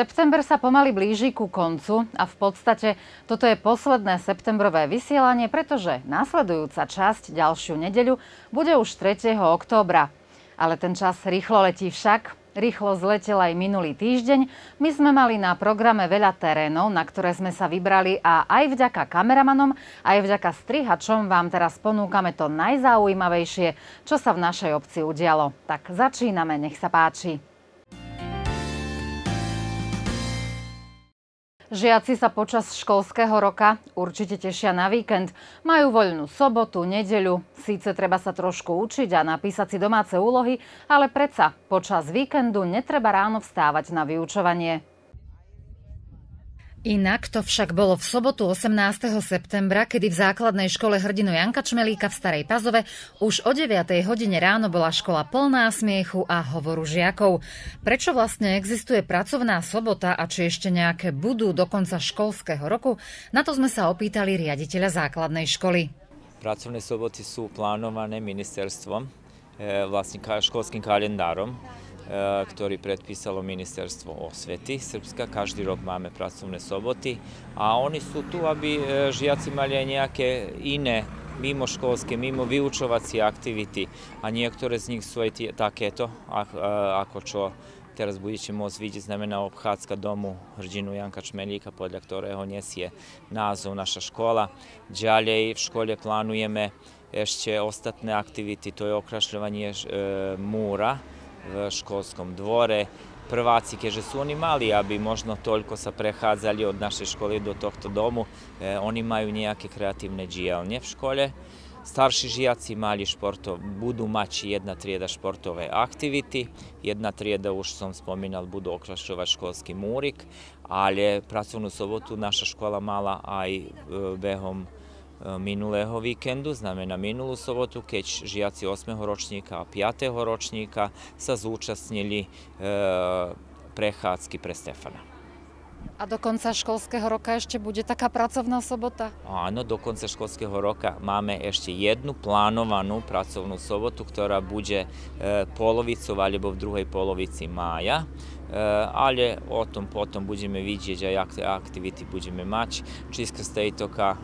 September sa pomaly blíži ku koncu a v podstate toto je posledné septembrové vysielanie, pretože následujúca časť ďalšiu nedeľu bude už 3. októbra. Ale ten čas rýchlo letí však. Rýchlo zletel aj minulý týždeň. My sme mali na programe veľa terénov, na ktoré sme sa vybrali a aj vďaka kameramanom, aj vďaka strihačom vám teraz ponúkame to najzaujímavejšie, čo sa v našej obci udialo. Tak začíname, nech sa páči. Žiaci sa počas školského roka určite tešia na víkend. Majú voľnú sobotu, nedeľu. Síce treba sa trošku učiť a napísať si domáce úlohy, ale predsa počas víkendu netreba ráno vstávať na vyučovanie. Inak to však bolo v sobotu 18. septembra, kedy v základnej škole hrdinu Janka Čmelíka v Starej Pazove už o 9. hodine ráno bola škola plná smiechu a hovoru žiakov. Prečo vlastne existuje pracovná sobota a či ešte nejaké budú do konca školského roku, na to sme sa opýtali riaditeľa základnej školy. Pracovné soboty sú plánované ministerstvom, e, vlastne školským kalendárom ktorý predpísalo Ministerstvo osvety Srbska. Každý rok máme pracovné soboty a oni sú tu, aby e, žiaci mali aj nejaké iné mimo školské, mimo vyučovacie aktivity a niektoré z nich sú aj takéto, e, ako čo teraz budete môcť vidieť, znamená obchádzka domu hrdinu Janka Čmelíka, podľa ktorého nesie názov naša škola. Ďalej v škole plánujeme ešte ostatné aktivity, to je okrašľovanie múra, v školskom dvore. Prvaci, keže, su oni mali, a bi možno toliko sa prehazali od naše škole do tohto domu. E, oni imaju nejake kreativne džijelnje v škole. Starši žijaci mali športov budu maći jedna trijeda športove aktiviti, jedna trijeda, už sam spominal, budu okrašovat školski murik, ali pracovnu sobotu naša škola mala, a i e, behom minulého víkendu, znamená minulú sobotu, keď žiaci 8. ročníka a 5. ročníka sa zúčastnili e, prechádzky pre Stefana. A do konca školského roka ešte bude taká pracovná sobota? Áno, do konca školského roka máme ešte jednu plánovanú pracovnú sobotu, ktorá bude e, polovicou alebo v druhej polovici mája. Eh, ali o tom potom budeme vidjeti jak te aktiviti budeme mać. Čiska ste eh, i to ka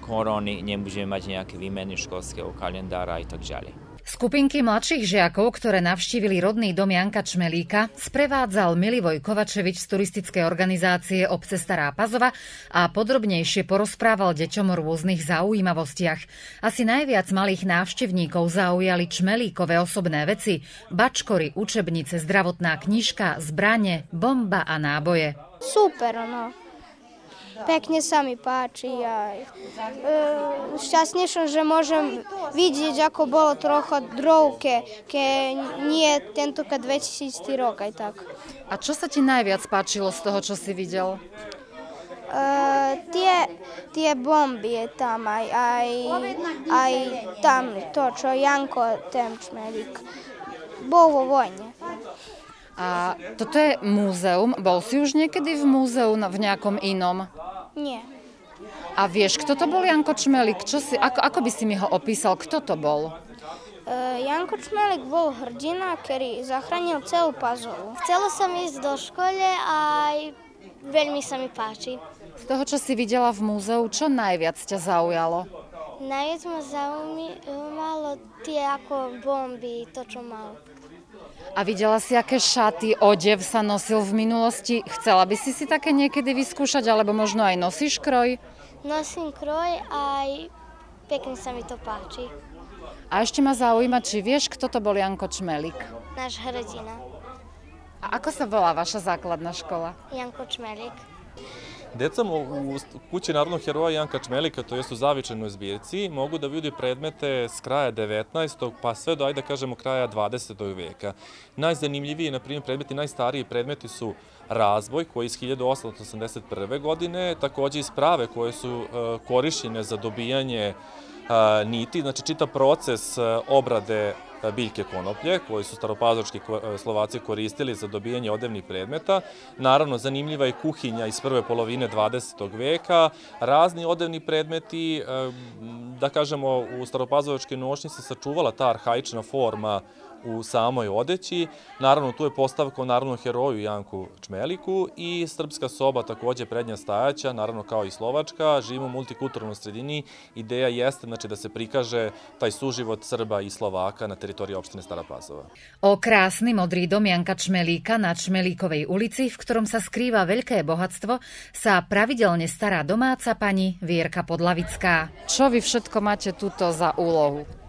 koroni, ne budeme mać nejaké vymeny szkolskiego kalendara i tak ďalej. Skupinky mladších žiakov, ktoré navštívili rodný dom Janka Čmelíka, sprevádzal Milivoj Kovačevič z turistickej organizácie obce Stará Pazova a podrobnejšie porozprával deťom o rôznych zaujímavostiach. Asi najviac malých návštevníkov zaujali Čmelíkové osobné veci, bačkory, učebnice, zdravotná knižka, zbranie, bomba a náboje. Super, no. Pekne sa mi páči a e, šťastne som, že môžem vidieť, ako bolo trocha drovke, ke nie tentokrát 2000 rok aj tak. A čo sa ti najviac páčilo z toho, čo si videl? Uh, tie, tie bomby je tam aj, aj, aj tam to, čo Janko Temčmelík bol vo vojne. A toto je múzeum. Bol si už niekedy v múzeu v nejakom inom? Nie. A vieš, kto to bol Janko Čmelik? Čo si, ako, ako by si mi ho opísal? Kto to bol? Uh, Janko Čmelik bol hrdina, ktorý zachránil celú Pazovu. Chcelo sa mi ísť do škole a veľmi sa mi páči. Z toho, čo si videla v múzeu, čo najviac ťa zaujalo? Najviac ma zaujímalo tie ako bomby, to, čo mal. A videla si, aké šaty, odev sa nosil v minulosti. Chcela by si si také niekedy vyskúšať, alebo možno aj nosíš kroj? Nosím kroj aj pekne sa mi to páči. A ešte ma zaujíma, či vieš, kto to bol Janko Čmelik? Náš hrdina. A ako sa volá vaša základná škola? Janko Čmelik. Decom u kući Narodnog heroja Janka Čmelika, to jest u zavičenoj zbirci, mogu da vidi predmete s kraja 19. pa sve do, ajde da kažemo, kraja 20. veka. Najzanimljiviji, na primjer, predmeti, najstariji predmeti su razvoj, koji je iz 1881. godine, također i sprave koje su e, korišćene za dobijanje niti, znači čita proces obrade biljke konoplje, koji su staropazočki Slovaci koristili za dobijanje odevnih predmeta. Naravno, zanimljiva je kuhinja iz prve polovine 20. veka, razni odevni predmeti, da kažemo, u staropazovačkoj nošnji se sačuvala ta arhaična forma u samoj odeći. Naravno, tu je postavka o narodnom heroju Janku Čmeliku i srpska soba takođe prednja stajaća, naravno kao i slovačka. Živimo u multikulturalnoj sredini. Ideja jeste znači, da se prikaže taj suživot Srba i Slovaka na teritoriji opštine Stara Pazova. O krásny modrý dom Janka Čmelíka na Čmelíkovej ulici, v ktorom sa skrýva veľké bohatstvo, sa pravidelne stará domáca pani Vierka Podlavická. Čo vy všetko máte túto za úlohu?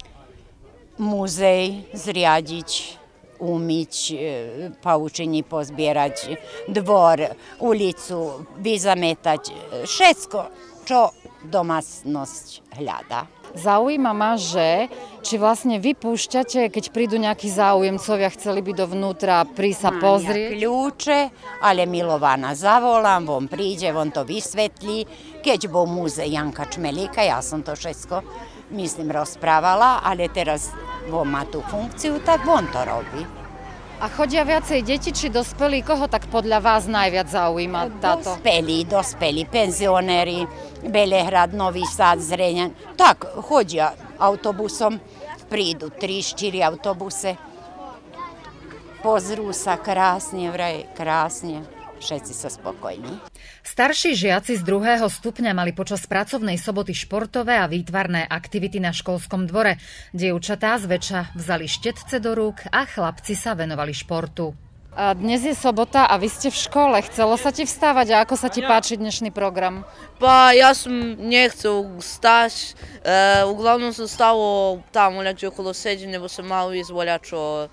Muzej zriadić, umić, e, paučenji pozbierać, dvor, ulicu, vyzametať, všetko, čo domácnosť hľada. Zaujíma ma, že či vlastne vy púšťate, keď prídu nejakí záujemcovia, chceli by dovnútra prísť sa pozrieť? Kľúče, ale Milovana zavolám, on príde, on to vysvetlí. Keď bol muzej Janka Čmelíka, ja som to všetko mislim, rozprávala, ale teraz on má tú funkciu, tak on to robí. A chodia viacej deti či dospelí? Koho tak podľa vás najviac zaujíma táto? Dospelí, dospelí, penzionéri, Belehrad, Nový Sad, Zrenjan. Tak, chodia autobusom, prídu 3-4 autobuse. Pozrú sa krásne, vraj, krásne všetci sa spokojní. Starší žiaci z druhého stupňa mali počas pracovnej soboty športové a výtvarné aktivity na školskom dvore. Dievčatá zväčša vzali štetce do rúk a chlapci sa venovali športu. A dnes je sobota a vy ste v škole. Chcelo sa ti vstávať a ako sa ti páči dnešný program? Pa ja sam nechcel stać, e, uglavnom sam stalo tamo negdje okolo seđe, nego sam malo izvoljačo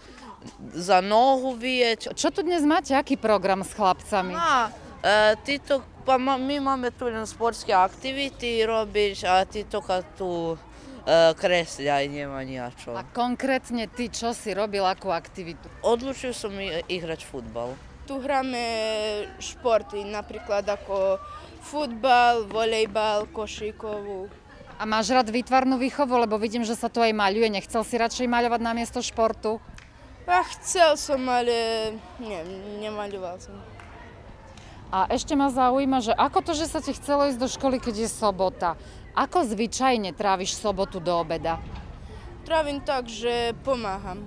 za nohu vidjeti. Čo tu dnes máte? Aký program s chlapcami? A, e, ti to, pa ma, mi máme tu len sportske aktivity robiš, a ti to kad tu e, kresljaj, nema nijačo. A konkrétne ty, čo si robil, akú aktivitu? Odlučio sam i- igrać futbal. Tu hráme športy, napríklad ako futbal, volejbal, košíkovú. A máš rád výtvarnú výchovu, lebo vidím, že sa tu aj maľuje. Nechcel si radšej maľovať namiesto športu? Pa chcel som, ale nie, nemaľoval som. A ešte ma zaujíma, že ako to, že sa ti chcelo ísť do školy, keď je sobota? Ako zvyčajne tráviš sobotu do obeda? Trávim tak, že pomáham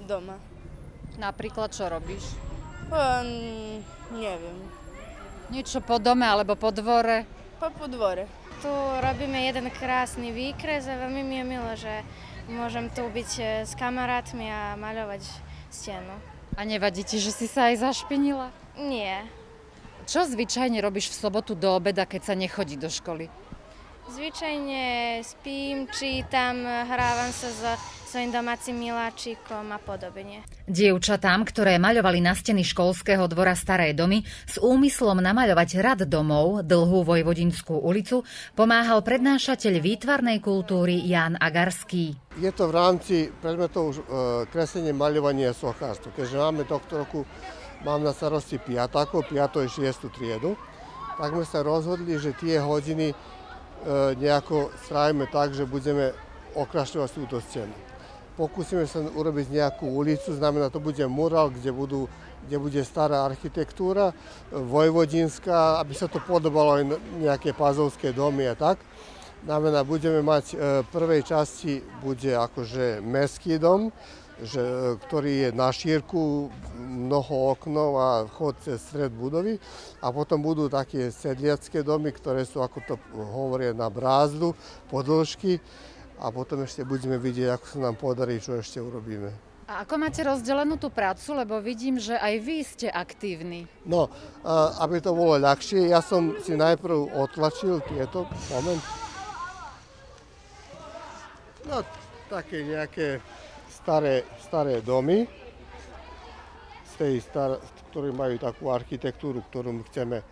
doma. Napríklad čo robíš? N- neviem, Niečo po dome alebo po dvore? pa po dvore. Tu robíme jeden krásny výkres a veľmi mi je milé, že môžem tu byť e, s kamarátmi a maľovať stenu. A nevadí ti, že si sa aj zašpinila? Nie. Čo zvyčajne robíš v sobotu do obeda, keď sa nechodí do školy? Zvyčajne spím, čítam, hrávam sa so svojim domácim miláčikom a podobne. Dievčatám, ktoré maľovali na steny školského dvora Staré domy s úmyslom namaľovať rad domov, dlhú Vojvodinskú ulicu, pomáhal prednášateľ výtvarnej kultúry Jan Agarský. Je to v rámci predmetov e, kreslenie, maľovanie a sochárstvo. Keďže máme tohto roku, mám na starosti piatakov, 5. i 6. triedu, tak sme sa rozhodli, že tie hodiny e, nejako strávime tak, že budeme okrašľovať túto scénu. Pokúsime sa urobiť nejakú ulicu, znamená to bude mural, kde, budú, kde bude stará architektúra, e, vojvodinská, aby sa to podobalo aj nejaké pazovské domy a tak. Znamená, budeme mať e, v prvej časti bude akože mestský dom, že, e, ktorý je na šírku, mnoho oknov a chod cez stred budovy. A potom budú také sedliacké domy, ktoré sú, ako to hovoria, na brázdu, podĺžky. A potom ešte budeme vidieť, ako sa nám podarí, čo ešte urobíme. A ako máte rozdelenú tú prácu, lebo vidím, že aj vy ste aktívni. No, aby to bolo ľahšie, ja som si najprv otlačil tieto, moment. No, také nejaké staré, staré domy, z tej star, ktoré majú takú architektúru, ktorú my chceme e,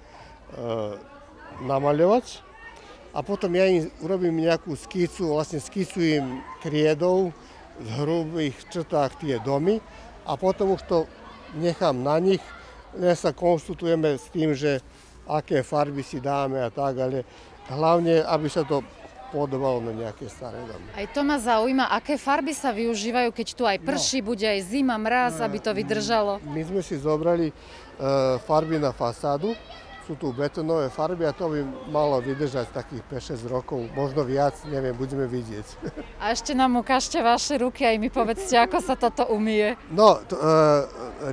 namaľovať. A potom ja im urobím nejakú skicu, vlastne skicujem kriedou v hrubých črtách tie domy a potom už to nechám na nich, len sa konsultujeme s tým, že aké farby si dáme a tak, ale hlavne, aby sa to podobalo na nejaké staré domy. Aj to ma zaujíma, aké farby sa využívajú, keď tu aj prší, no. bude aj zima, mraz, aby to vydržalo. My sme si zobrali e, farby na fasádu, sú tu betonové farby a to by malo vydržať takých 5-6 rokov, možno viac, neviem, budeme vidieť. A ešte nám ukážte vaše ruky aj mi povedzte, ako sa toto umie. No, to, e,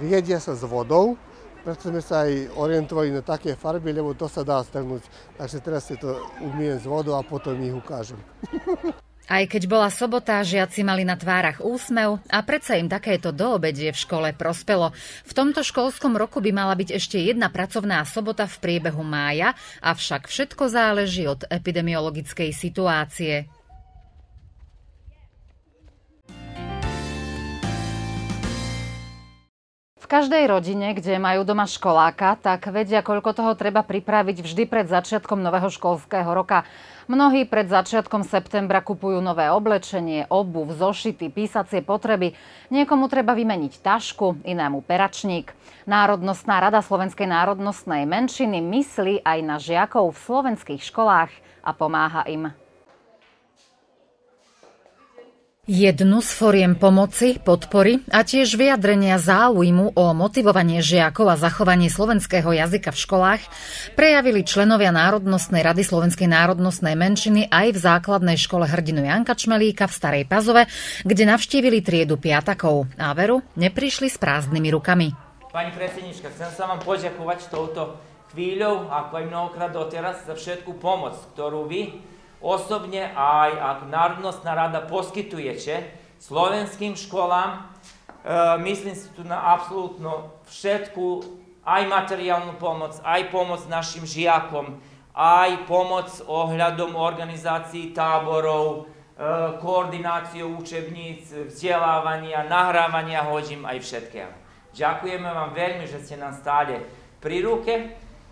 riedia sa s vodou, preto sme sa aj orientovali na také farby, lebo to sa dá strhnúť. Takže teraz si to umiem s vodou a potom ich ukážem. Aj keď bola sobota, žiaci mali na tvárach úsmev a predsa im takéto doobedie v škole prospelo. V tomto školskom roku by mala byť ešte jedna pracovná sobota v priebehu mája, avšak všetko záleží od epidemiologickej situácie. Každej rodine, kde majú doma školáka, tak vedia, koľko toho treba pripraviť vždy pred začiatkom nového školského roka. Mnohí pred začiatkom septembra kupujú nové oblečenie, obuv, zošity, písacie potreby. Niekomu treba vymeniť tašku, inému peračník. Národnostná rada Slovenskej národnostnej menšiny myslí aj na žiakov v slovenských školách a pomáha im. Jednu z foriem pomoci, podpory a tiež vyjadrenia záujmu o motivovanie žiakov a zachovanie slovenského jazyka v školách prejavili členovia Národnostnej rady Slovenskej národnostnej menšiny aj v základnej škole hrdinu Janka Čmelíka v Starej Pazove, kde navštívili triedu piatakov a veru neprišli s prázdnymi rukami. Pani predsednička, chcem sa vám poďakovať touto chvíľou, ako aj mnohokrát doteraz, za všetku pomoc, ktorú vy osobne aj ako Národnostná rada poskytujete slovenským školám. E, myslím si tu na absolútno všetku, aj materiálnu pomoc, aj pomoc našim žiakom, aj pomoc ohľadom organizácií táborov, e, koordináciou učebníc, vzdelávania, nahrávania hodím aj všetkého. Ďakujeme vám veľmi, že ste nám stále pri ruke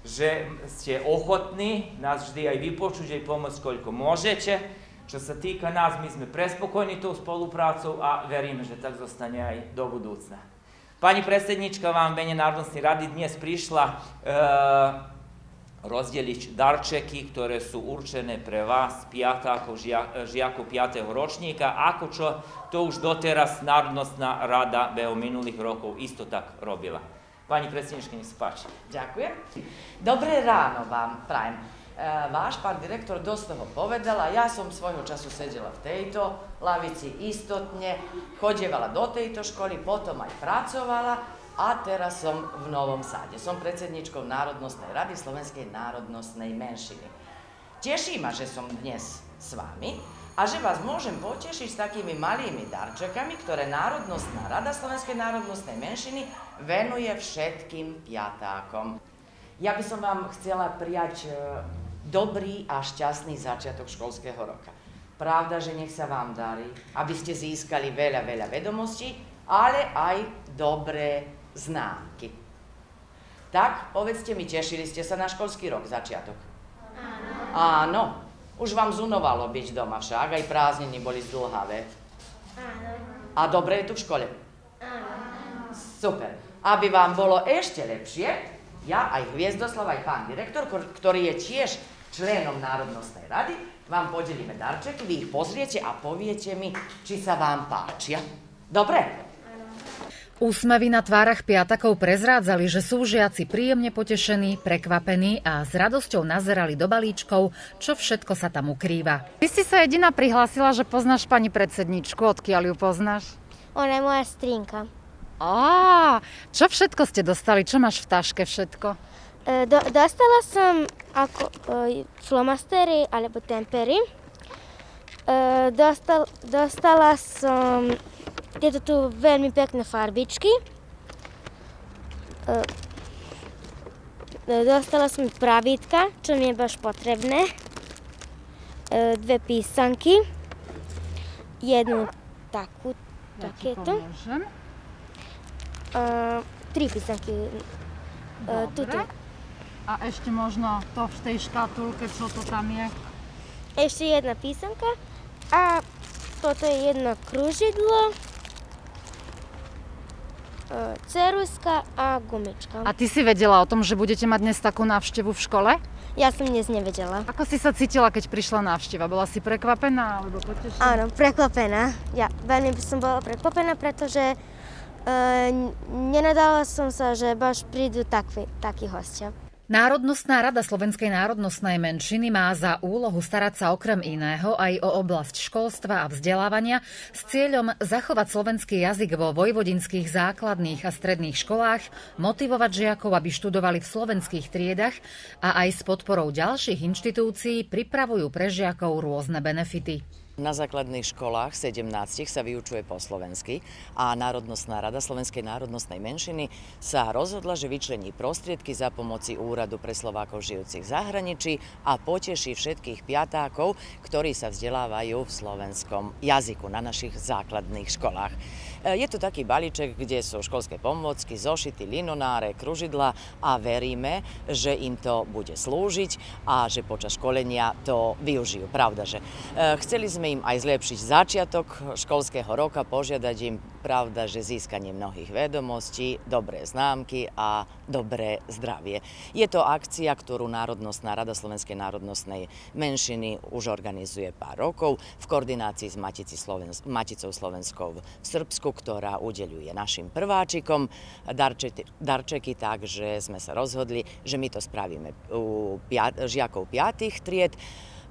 že ste ochotní nás vždy aj vypočuť, aj pomôcť, koľko môžete. Čo sa týka nás, my sme prespokojní tou spoluprácou a veríme, že tak zostane aj do budúcna. Pani predsednička vám mene Národnostnej rady dnes prišla e, rozdeliť darčeky, ktoré sú určené pre vás, piatákov, žia, žiakov 5. ročníka, ako čo to už doteraz Národnostná rada behom minulých rokov isto tak robila. Pani predsednička, nech sa páči. Ďakujem. Dobré ráno vám prajem. E, váš pán direktor dosť toho povedal a ja som svojho času sedela v tejto lavici istotne, chodievala do tejto školy, potom aj pracovala a teraz som v Novom Sáde. Som predsedničkou Národnostnej rady Slovenskej národnostnej menšiny. Teší ma, že som dnes s vami a že vás môžem potešiť s takými malými darčekami, ktoré Národnostná rada Slovenskej národnostnej menšiny venuje všetkým piatákom. Ja by som vám chcela prijať e, dobrý a šťastný začiatok školského roka. Pravda, že nech sa vám darí, aby ste získali veľa, veľa vedomostí, ale aj dobré známky. Tak, povedzte mi, tešili ste sa na školský rok, začiatok? Áno. Áno, už vám zunovalo byť doma však, aj prázdniny boli zdlhavé. Áno. A dobre je tu v škole? Áno. Super. Aby vám bolo ešte lepšie, ja aj Hviezdoslav, aj pán direktor, ktorý je tiež členom Národnostnej rady, vám podelíme darčeky, vy ich pozriete a poviete mi, či sa vám páčia. Dobre? Úsmevy na tvárach piatakov prezrádzali, že sú žiaci príjemne potešení, prekvapení a s radosťou nazerali do balíčkov, čo všetko sa tam ukrýva. Ty si sa jediná prihlásila, že poznáš pani predsedničku. Odkiaľ ju poznáš? Ona je moja strinka. Á, čo všetko ste dostali? Čo máš v taške všetko? E, do, dostala som ako e, flomastery alebo tempery. E, dostal, dostala som tieto tu veľmi pekné farbičky. E, dostala som pravítka, čo mi je baš potrebné. E, dve písanky. Jednu takú, ja takéto. Tri písanky. Uh, tuto. A ešte možno to v tej škatulke, čo to tam je? Ešte jedna písanka. A toto je jedno kružidlo. E, ceruska a gumička. A ty si vedela o tom, že budete mať dnes takú návštevu v škole? Ja som dnes nevedela. Ako si sa cítila, keď prišla návšteva? Bola si prekvapená alebo potešená? Áno, prekvapená. Ja veľmi som bola prekvapená, pretože e, nenadala som sa, že baš prídu takví, takí hostia. Národnostná rada Slovenskej národnostnej menšiny má za úlohu starať sa okrem iného aj o oblasť školstva a vzdelávania s cieľom zachovať slovenský jazyk vo vojvodinských základných a stredných školách, motivovať žiakov, aby študovali v slovenských triedach a aj s podporou ďalších inštitúcií pripravujú pre žiakov rôzne benefity. Na základných školách 17 sa vyučuje po slovensky a Národnostná rada Slovenskej národnostnej menšiny sa rozhodla, že vyčlení prostriedky za pomoci Úradu pre Slovákov žijúcich v zahraničí a poteší všetkých piatákov, ktorí sa vzdelávajú v slovenskom jazyku na našich základných školách. E, je to taký balíček, kde sú školské pomôcky, zošity, linonáre, kružidla a veríme, že im to bude slúžiť a že počas školenia to využijú. Pravda, že e, chceli sme im aj zlepšiť začiatok školského roka, požiadať im, pravda, že získanie mnohých vedomostí, dobré známky a dobré zdravie. Je to akcia, ktorú Národnostná rada Slovenskej národnostnej menšiny už organizuje pár rokov v koordinácii s Maticou Slovenskou v Srbsku, ktorá udeľuje našim prváčikom darčeky, darčeky, takže sme sa rozhodli, že my to spravíme u žiakov piatých tried.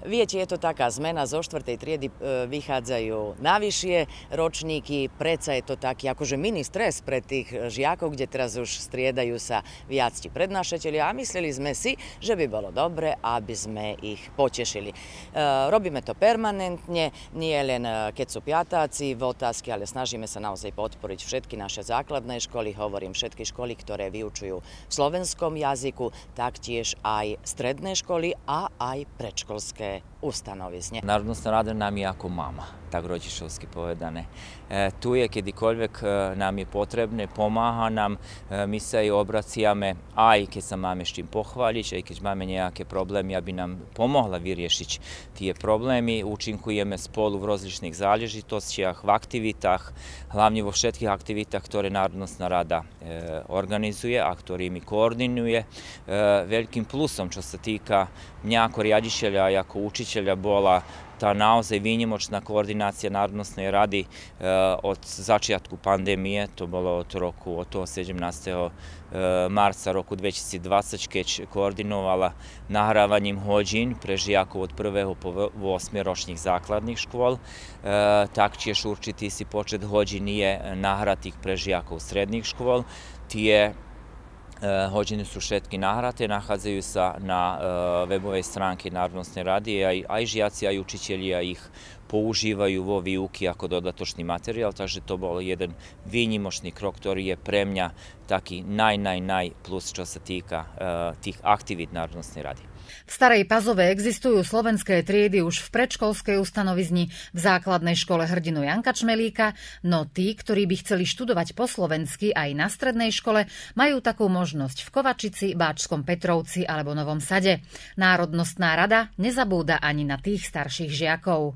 Viete, je to taká zmena, zo štvrtej triedy e, vychádzajú navyššie ročníky, predsa je to taký akože mini stres pre tých žiakov, kde teraz už striedajú sa viac ti prednášatelia a mysleli sme si, že by bolo dobre, aby sme ich potešili. E, robíme to permanentne, nie len e, keď sú piatáci v otázke, ale snažíme sa naozaj podporiť všetky naše základné školy, hovorím všetky školy, ktoré vyučujú v slovenskom jazyku, taktiež aj stredné školy a aj predškolské ustanovi s nje. Narodna strana nam je jako mama ta grođišovski povedane. E, tu je kjedi koljvek e, nam je potrebne, pomaha nam, e, mi se i obracijame, a i kje sam mame štim pohvalić, a i kjeć mame nejake problemi, ja bi nam pomohla virješić tije problemi, učinkujeme spolu v različnih zalježitostih, v aktivitah, hlavnje vo všetkih aktivitah, ktore narodnostna rada organizuje, a ktore imi koordinuje. Velikim plusom, čo se tika mnjako rjadišelja, jako učitelja, bola tá naozaj výnimočná koordinácia Národnostnej rady e, od začiatku pandémie, to bolo od roku, od toho 17. E, marca roku 2020, keď koordinovala nahrávaním hodín pre žiakov od 1. po 8. ročných základných škôl. E, taktiež určitý si počet hodín je nahratých pre žiakov stredných škôl. Tie E, hođene su šetki nahrate, nahazaju se na e, webove stranke Narodnostne radije, a i žijaci, a i učitelji ih použivaju vo vijuki ako dodatošni materijal, takže to bol jedan vinjimošni krok, ktorý je premnja taki naj, naj, naj plus što se tika e, tih aktivit Narodnostne radije. V Starej Pazove existujú slovenské triedy už v predškolskej ustanovizni v základnej škole hrdinu Janka Čmelíka, no tí, ktorí by chceli študovať po slovensky aj na strednej škole, majú takú možnosť v Kovačici, Báčskom Petrovci alebo Novom Sade. Národnostná rada nezabúda ani na tých starších žiakov.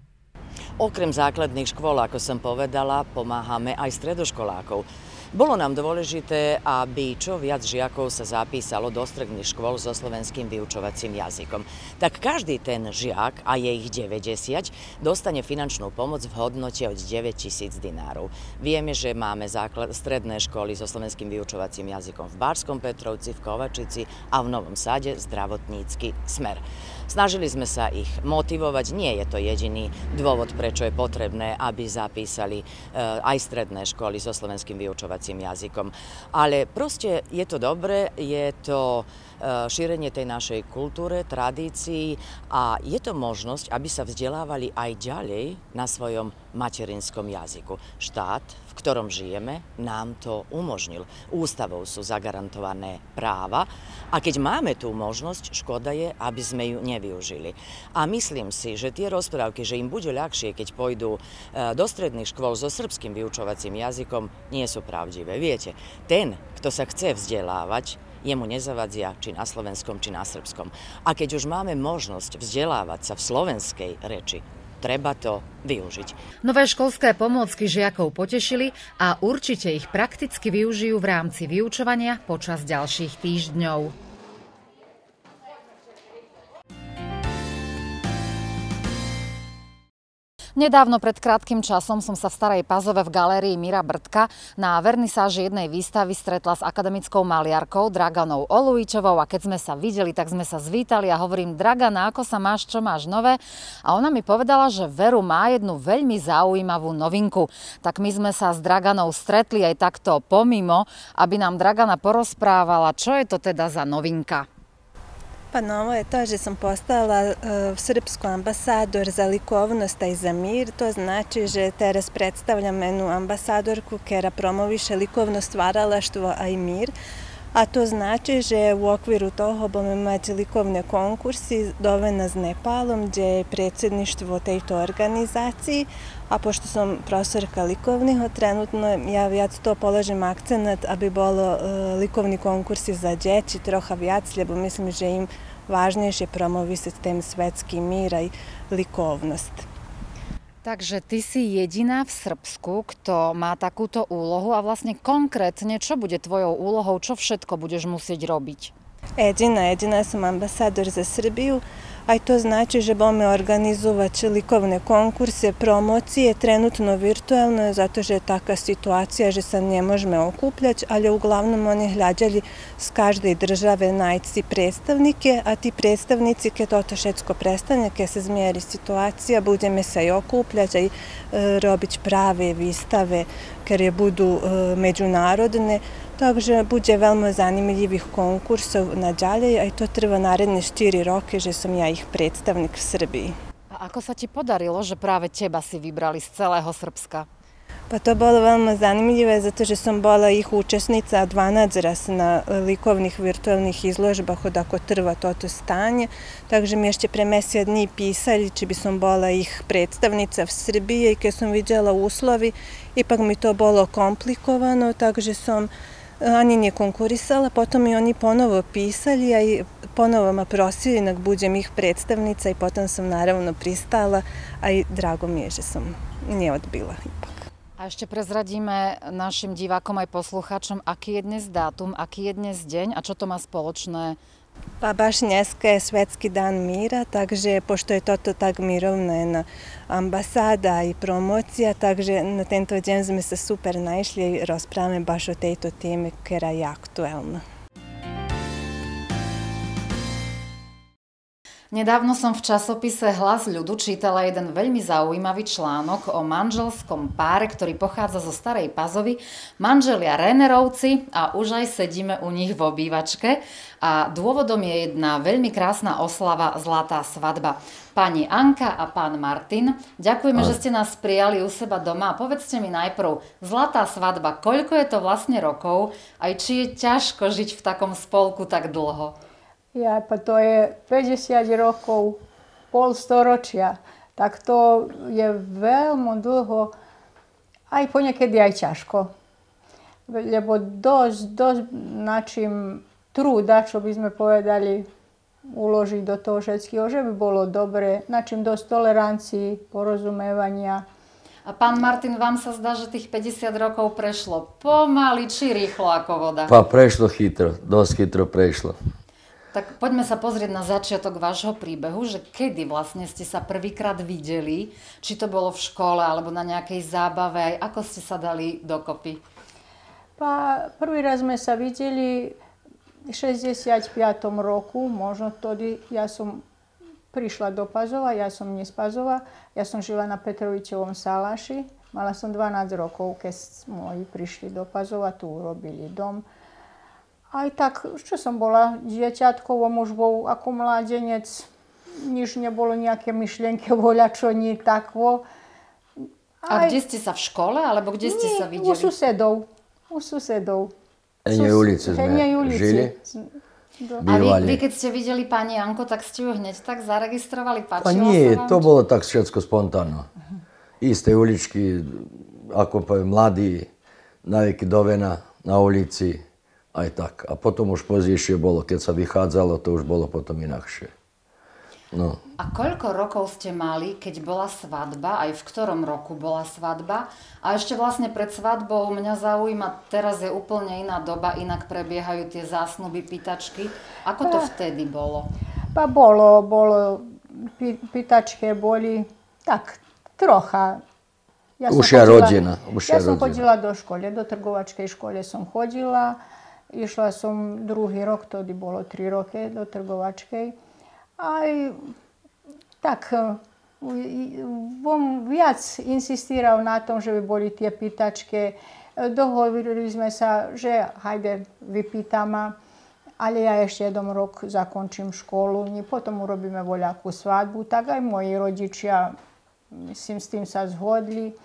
Okrem základných škôl, ako som povedala, pomáhame aj stredoškolákov. Bolo nám dôležité, aby čo viac žiakov sa zapísalo do stredných škôl so slovenským vyučovacím jazykom. Tak každý ten žiak, a je ich 90, dostane finančnú pomoc v hodnote od 9 tisíc dinárov. Vieme, že máme stredné školy so slovenským vyučovacím jazykom v Bárskom Petrovci, v Kovačici a v Novom Sade zdravotnícky smer. Snažili sme sa ich motivovať. Nie je to jediný dôvod, prečo je potrebné, aby zapísali eh, aj stredné školy so slovenským vyučovacím jazykom. Ale proste je to dobré, je to eh, šírenie tej našej kultúre, tradícií a je to možnosť, aby sa vzdelávali aj ďalej na svojom materinskom jazyku. Štát, ktorom žijeme, nám to umožnil. Ústavou sú zagarantované práva a keď máme tú možnosť, škoda je, aby sme ju nevyužili. A myslím si, že tie rozprávky, že im bude ľahšie, keď pôjdu e, do stredných škôl so srbským vyučovacím jazykom, nie sú pravdivé. Viete, ten, kto sa chce vzdelávať, jemu nezavadzia či na slovenskom, či na srbskom. A keď už máme možnosť vzdelávať sa v slovenskej reči, treba to využiť. Nové školské pomôcky žiakov potešili a určite ich prakticky využijú v rámci vyučovania počas ďalších týždňov. Nedávno pred krátkým časom som sa v Starej Pazove v galérii Mira Brdka na vernisáži jednej výstavy stretla s akademickou maliarkou Draganou Olujičovou a keď sme sa videli, tak sme sa zvítali a hovorím, Dragana, ako sa máš, čo máš nové? A ona mi povedala, že Veru má jednu veľmi zaujímavú novinku. Tak my sme sa s Draganou stretli aj takto pomimo, aby nám Dragana porozprávala, čo je to teda za novinka. Pa novo je to že sam postala e, uh, srpsko ambasador za likovnost i za mir. To znači že teraz predstavljam jednu ambasadorku kera promoviše likovno stvaralaštvo a i mir. A to znači že u okviru toho bom imati likovne konkursi dovena s Nepalom gdje je predsjedništvo tejto organizaciji. A pošto sam profesorka likovnih, trenutno ja viac to položim akcenat, aby bolo uh, likovni konkursi za djeći troha viac, lebo mislim že im vážnejšie promovisať ten svetský mír aj likovnosť. Takže ty si jediná v Srbsku, kto má takúto úlohu a vlastne konkrétne, čo bude tvojou úlohou, čo všetko budeš musieť robiť? Jedina, jedina som ambasador za Srbiju a to znači že bome organizovati likovne konkurse, promocije, trenutno virtualno, zato že je taka situacija že se ne možemo okupljati, ali uglavnom oni hljađali s každej države najci predstavnike, a ti predstavnici, ke toto šetsko predstavnje, ke se zmjeri situacija, budeme se i okupljati i e, robić prave vistave, ker budu e, međunarodne, Takže bude veľmi zanimljivih konkursov na ďalej, aj to trvá naredne 4 roky, že som ja ich predstavnik v Srbiji. A ako sa ti podarilo, že práve teba si vybrali z celého Srbska? Pa to bolo veoma zanimljivo, zato što sam bola ih učesnica 12 raz na likovnih virtualnih izložbah od ako trva toto stanje. Takže mi ešte pre mesija dní pisali, či bi som bola ih predstavnica v Srbiji i kad sam vidjela uslovi, ipak mi to bolo komplikovano, takže sam eh, Ani nije konkurisala, potom i oni ponovo pisali, a i ponovo ma prosili nek budem ih predstavnica i potom sam naravno pristala, a i drago mi je že sam nije odbila ipak. A ešte prezradíme našim divákom aj poslucháčom, aký je dnes dátum, aký je dnes deň a čo to má spoločné Pa baš je Svetski dan mira, takže pošto je toto tak mirovna ambasada i promocija, takže na tento deň sme sa super našli rozprávame baš o tejto teme, kera je aktuelna. Nedávno som v časopise Hlas ľudu čítala jeden veľmi zaujímavý článok o manželskom páre, ktorý pochádza zo Starej Pazovy. Manželia Renerovci a už aj sedíme u nich v obývačke. A dôvodom je jedna veľmi krásna oslava Zlatá svadba. Pani Anka a pán Martin, ďakujeme, že ste nás prijali u seba doma. Povedzte mi najprv, Zlatá svadba, koľko je to vlastne rokov? Aj či je ťažko žiť v takom spolku tak dlho? Ja, pa to je 50 rokov, pol storočia. Tak to je veľmi dlho, aj ponekedy aj ťažko. Lebo dosť, dosť načím trúda, čo by sme povedali, uložiť do toho všetkého, že by bolo dobre, načím dosť tolerancii, porozumevania. A pán Martin, vám sa zdá, že tých 50 rokov prešlo pomaly či rýchlo ako voda? Pa prešlo chytro, dosť chytro prešlo. Tak poďme sa pozrieť na začiatok vášho príbehu, že kedy vlastne ste sa prvýkrát videli, či to bolo v škole alebo na nejakej zábave, aj ako ste sa dali dokopy? Pa prvý raz sme sa videli v 65. roku, možno tedy ja som prišla do Pazova, ja som nie z Pazova, ja som žila na Petrovičovom Salaši, mala som 12 rokov, keď moji prišli do Pazova, tu urobili dom. Aj tak, čo som bola dieťatkovou mužbou ako mládenec, nič nebolo nejaké myšlienky, voľa čo nie takvo. Aj... A kde ste sa v škole, alebo kde ste nie, sa videli? u susedov. U susedov. Henje ulice sme žili. A vy, vy, keď ste videli pani Janko, tak ste ju hneď tak zaregistrovali? Páčilo pa nie, to bolo tak všetko spontánno. Isté uličky, ako poviem, mladí, naviky dovena na ulici, aj tak. A potom už pozdejšie bolo, keď sa vychádzalo, to už bolo potom inakšie. No. A koľko rokov ste mali, keď bola svadba, aj v ktorom roku bola svadba? A ešte vlastne pred svadbou mňa zaujíma, teraz je úplne iná doba, inak prebiehajú tie zásnuby, pýtačky. Ako to vtedy bolo? Pa bolo, bolo, pýtačke boli tak, Trocha. Ja ušia chodila, rodina. Ušia ja som rodina. chodila do škole, do trgovačkej škole som chodila. Išla som druhý rok, tedy bolo tri roky do trgovačkej. Aj tak on viac insistíral na tom, že by boli tie pýtačke. Dohovorili sme sa, že hajde, vypýtam ale ja ešte jeden rok zakončím školu, potom urobíme voľakú svadbu, tak aj moji rodičia, myslím, s tým sa zhodli.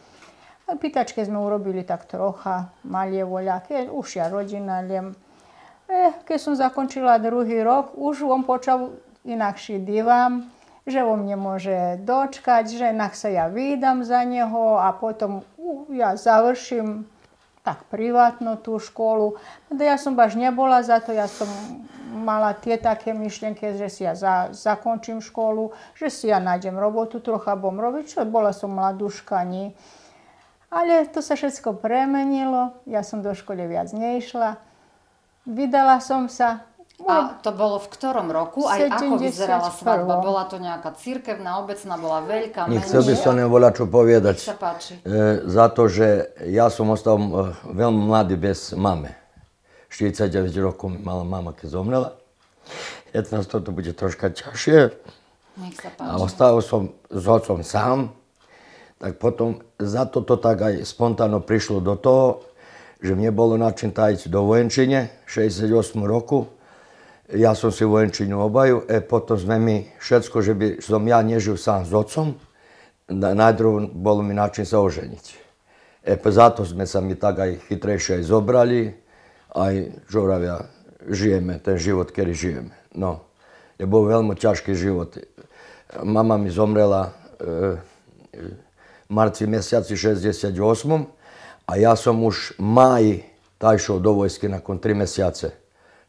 Pýtačke sme urobili tak trocha, malie voľaké, už ja rodina, len eh, keď som zakončila druhý rok, už on počal inakší divam, že on nemôže dočkať, že inak sa ja vydám za neho a potom uh, ja završím tak privátno tú školu. Ja som baš nebola za to, ja som mala tie také myšlienky, že si ja za, zakončím školu, že si ja nájdem robotu, trocha bom robiť, čo bola som mladúška, nie. Ale to sa všetko premenilo, ja som do školy viac neišla. Vydala som sa, a to bolo v ktorom roku? Aj ako vyzerala svadba? Bola to nejaká církevná, obecná, bola veľká, menšia? Chcel by som len volať čo povedať. Sa páči. E, za to, že ja som ostal e, veľmi mladý bez mame. 49 rokov mala mama, keď zomrela. Jedna to bude troška ťažšie. Nech sa páči. A ostal som s otcom sám. Tak potom za to to tak aj spontánno prišlo do toho, že mne bolo način tajiť do vojenčine 68 roku ja som si vojenčinu obaju, e potom sme mi všetko, že by som ja nežil sám s otcom, najdruho bolo mi način sa oženiť. E pa zato sme sa mi tak aj chytrejšie aj zobrali, aj žoravia žijeme ten život, kedy žijeme. No, je bol veľmi ťažký život. Mama mi zomrela e, marci mesiaci 68. A ja som už maj tajšao do vojske nakon tri mesiace.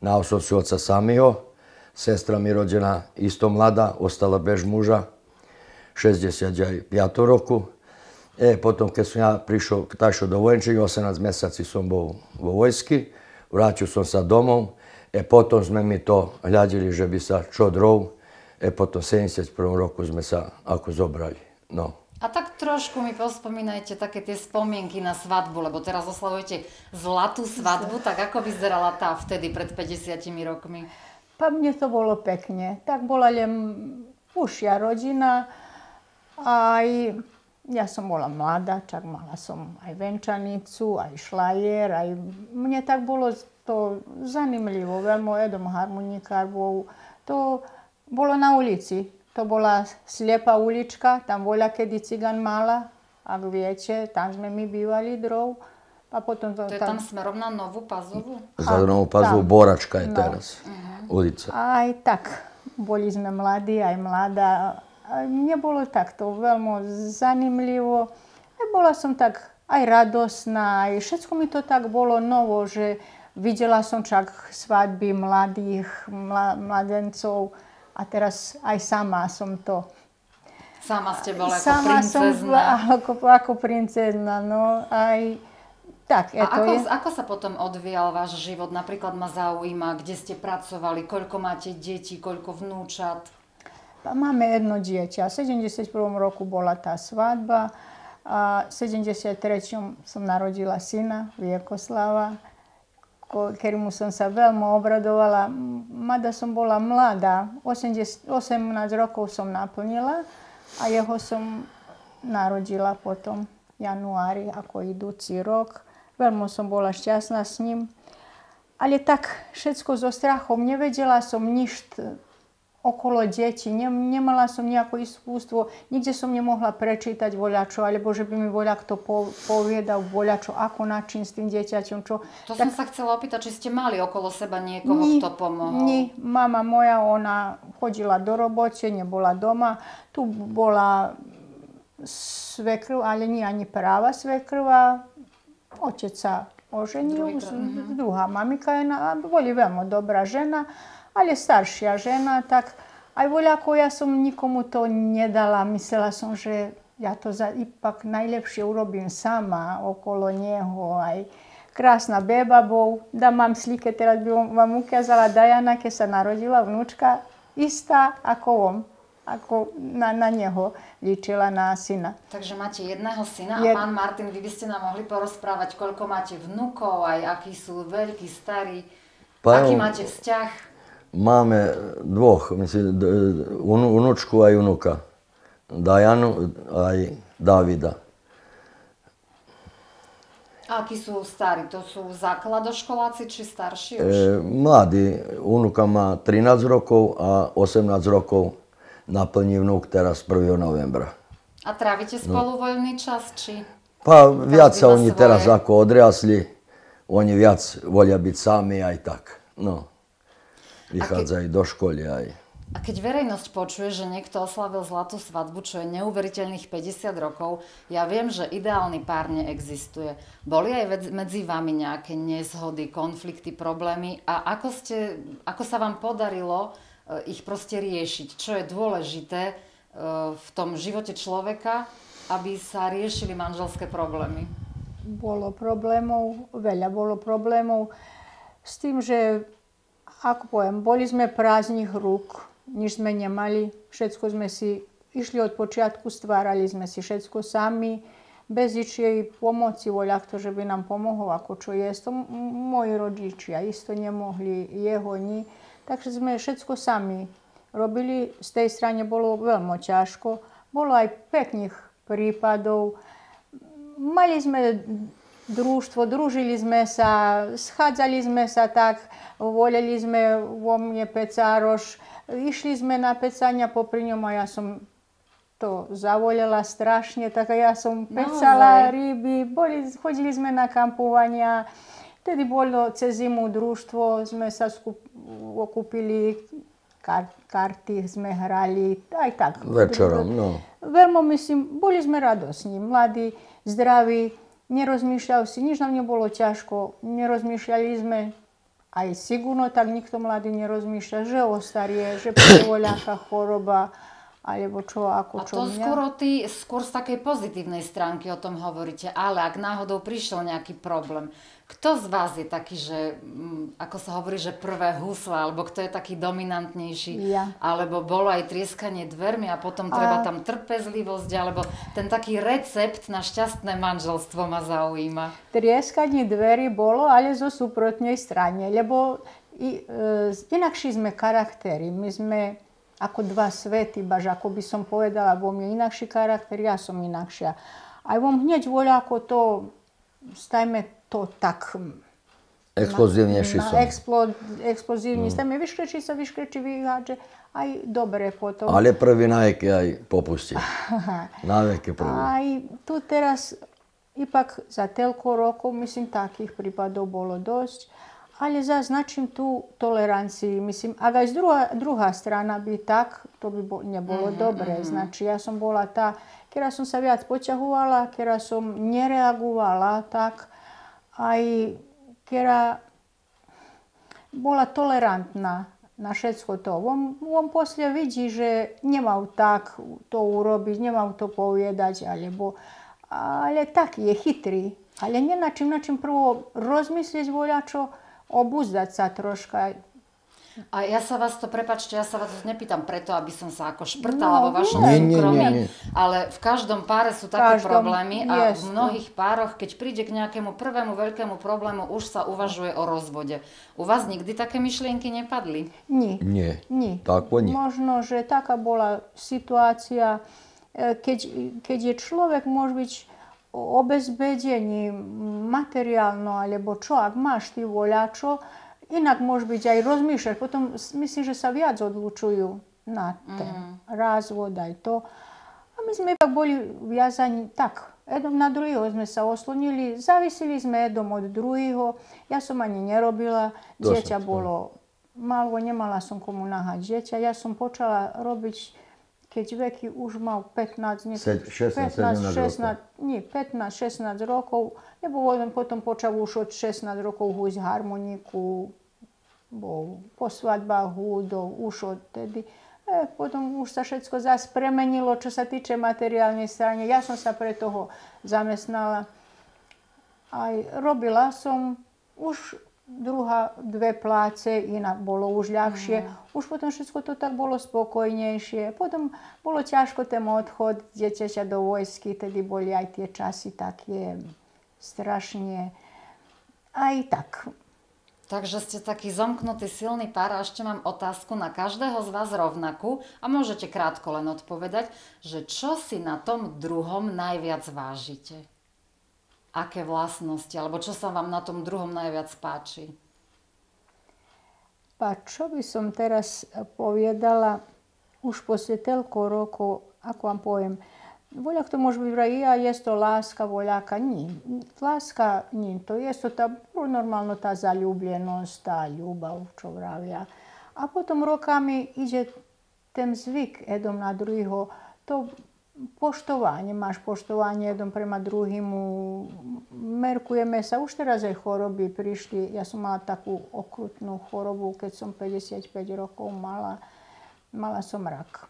Nao som si oca samého, sestra mi rođena isto mlada, ostala bez muža, 65. roku. E, potom keď som ja prišiel, tašao do vojenčenja, 18 mjeseca som bol vo vojski, vraćao som sa domov, e potom sme mi to hľadili, že by sa čo drov, e potom 71. roku sme sa ako zobrali. No. A tak trošku mi pospomínajte také tie spomienky na svadbu, lebo teraz oslavujete zlatú svadbu, tak ako vyzerala tá vtedy pred 50 rokmi? Pa mne to bolo pekne. Tak bola len ušia rodina, aj ja som bola mladá, čak mala som aj venčanicu, aj šlajer, aj mne tak bolo to zanimljivo, veľmi jedom harmonikár bol. To bolo na ulici, to bola slijepa ulička, tam voľa kedy cigan mala, ak viete, tam sme my bývali drov. A potom to, to je tam, tam smerom na Novú Pazovu? Za Novú Pazovu, Boračka je no. teraz, uh-huh. ulica. Aj tak, boli sme mladí, aj mladá. Mne bolo takto veľmi zanimljivo. Aj bola som tak aj radosná, aj všetko mi to tak bolo novo, že videla som čak svadby mladých, mladencov a teraz aj sama som to... Sama ste bola ako sama princezna. Som ako, ako princezna, no aj... Tak, a ako, je. ako sa potom odvíjal váš život? Napríklad ma zaujíma, kde ste pracovali, koľko máte detí, koľko vnúčat? Máme jedno dieťa. V 71. roku bola tá svadba. A v 73. som narodila syna, Ktorému som sa veľmi obradovala. Mada som bola mladá, 18 rokov som naplnila a jeho som narodila potom v januári ako idúci rok. Veľmi som bola šťastná s ním. Ale tak všetko so strachom, nevedela som nič okolo detí. Ne, nemala som nejaké iskústvo, nikde som nemohla prečítať voľačo, alebo že by mi voľak to po, poviedal voľačo, ako način s tým dieťaťom. Čo. To tak, som sa chcela opýtať, či ste mali okolo seba niekoho, ni, kto pomohol. Nie, mama moja, ona chodila do robote, nebola doma. Tu bola svekrv, ale nie ani práva svekrva. Otec sa oženil, mhm. druhá mamika, boli veľmi dobrá žena ale staršia žena, tak aj voľako ja som nikomu to nedala. Myslela som, že ja to za, ipak najlepšie urobím sama okolo neho. Aj krásna beba bol. Da mám slike, teraz by vám ukázala Dajana, keď sa narodila vnúčka, istá ako on. ako na, na neho ličila na syna. Takže máte jedného syna Jed... a pán Martin, vy by ste nám mohli porozprávať, koľko máte vnúkov, aj akí sú veľkí, starí, pa, aký máte vzťah? Máme dvoch, myslím, unučku aj unuka. Dajanu aj Davida. A akí sú starí? To sú základoškoláci či starší už? E, mladý. Unuka má 13 rokov a 18 rokov naplní vnúk teraz 1. novembra. A trávite spolu no. voľný čas, či? Pa viac sa oni svoje? teraz ako odrasli, oni viac volia byť sami aj tak. No, vychádzajú do školy aj. A keď verejnosť počuje, že niekto oslavil zlatú svadbu, čo je neuveriteľných 50 rokov, ja viem, že ideálny pár neexistuje. Boli aj medzi vami nejaké nezhody, konflikty, problémy a ako, ste, ako sa vám podarilo Eh, ich proste riešiť. Čo je dôležité eh, v tom živote človeka, aby sa riešili manželské problémy? Bolo problémov, veľa bolo problémov s tým, že, ako poviem, boli sme prázdnych rúk, nič sme nemali, všetko sme si išli od počiatku, stvárali sme si všetko sami, bez ičej pomoci voľa, kto, že by nám pomohol, ako čo je. To moji rodičia isto nemohli, jeho ni. Takže sme všetko sami robili. Z tej strane bolo veľmi ťažko. Bolo aj pekných prípadov. Mali sme družstvo, družili sme sa, schádzali sme sa tak, volili sme vo mne pecároš, išli sme na pecania popri ňom a ja som to zavolela strašne, tak ja som pecala ryby, boli, chodili sme na kampovania, Vtedy bolo cez zimu družstvo, sme sa skup, okúpili, kar, karty sme hrali, aj tak. Večerom, no. Veľmi myslím, boli sme radosní, mladí, zdraví, nerozmýšľali si, nič nám nebolo ťažko, nerozmýšľali sme, aj sigurno tak nikto mladý nerozmýšľa, že ostarie, že príde choroba, alebo čo, ako čo A to mňa. skôr, ty, skôr z takej pozitívnej stránky o tom hovoríte, ale ak náhodou prišiel nejaký problém, kto z vás je taký, že mm, ako sa hovorí, že prvé husla, alebo kto je taký dominantnejší? Ja. Alebo bolo aj trieskanie dvermi a potom treba a... tam trpezlivosť, alebo ten taký recept na šťastné manželstvo ma zaujíma. Trieskanie dverí bolo, ale zo súprotnej strane, lebo i, e, inakší sme charaktery. My sme ako dva svety, baž ako by som povedala, vo mne inakší charakter, ja som inakšia. Aj vám hneď voľa ako to, stajme to tak... Explozívnejší som. Explo, explozívny. Mm. Stajme, vyškrečí sa, vyškrečí, vyháče. Aj dobre potom. Ale prvý najke aj popustí. Najveky prvý. Aj tu teraz, ipak za telko rokov, myslím, takých prípadov bolo dosť. Ale zaznačím tú tolerancii. Myslím, ak aj druhá, druhá strana by tak, to by bo, nebolo mm-hmm, dobré. Mm-hmm. Znači, ja som bola tá, kera som sa viac poťahovala, kera som nereagovala tak, aj kera bola tolerantná na všetko to. On, on posle vidí, že nemal tak to urobiť, nemal to povedať, alebo, ale tak je chytrý. Ale nie na čím, na čím prvo rozmyslieť voľačo, obuzdať sa troška. A ja sa vás to, prepačte, ja sa vás to nepýtam preto, aby som sa ako šprtala no, vo vašom nie, súkromí, nie, nie, nie. ale v každom páre sú také každom, problémy a v mnohých pároch, keď príde k nejakému prvému veľkému problému, už sa uvažuje o rozvode. U vás nikdy také myšlienky nepadli? Nie. Nie. nie. Tak nie. Možno, že taká bola situácia, e, keď, keď je človek, môže byť obezbedení materiálno alebo čo, ak máš ty voľačo, inak môže byť aj rozmýšľať. Potom myslím, že sa viac odlučujú na ten mm. rázvod aj to. A my sme ipak boli viazaní tak, jednom na druhého sme sa oslonili, závisili sme jednom od druhého. Ja som ani nerobila, dieťa bolo malo, nemala som komu nahať dieťa. Ja som počala robiť keď veky už mal 15, nie, 16, 15, 16, nie, 15, 16 rokov, nebo potom počal už od 16 rokov húsť harmoniku, bol po svadbách húdov, už odtedy. E, potom už sa všetko zase premenilo, čo sa týče materiálnej strany. Ja som sa pre toho zamestnala. Aj robila som, už Druga dve place, inak bolo už ľahšie. Mm. Už potom všetko to tak bolo spokojnejšie. Potom bolo ťažko ten odchod dieťaťa do vojsky, tedy boli aj tie časy také strašne. Aj tak. Takže ste taký zomknutý, silný pár a ešte mám otázku na každého z vás rovnakú a môžete krátko len odpovedať, že čo si na tom druhom najviac vážite? Aké vlastnosti, alebo čo sa vám na tom druhom najviac páči? Pa čo by som teraz povedala, už posle toľko rokov, ako vám poviem, voľak to môže byť vraj a je to láska, voľaka nie. Láska nie, to je to tá, normálno tá zaljubljenosť, tá ľubav, čo vravia. A potom rokami ide ten zvyk jedom na druhého, to poštovanie, máš poštovanie jednom prema drugimu, merkujeme sa, už teraz aj choroby prišli, ja som mala takú okrutnú chorobu, keď som 55 rokov mala, mala som rak.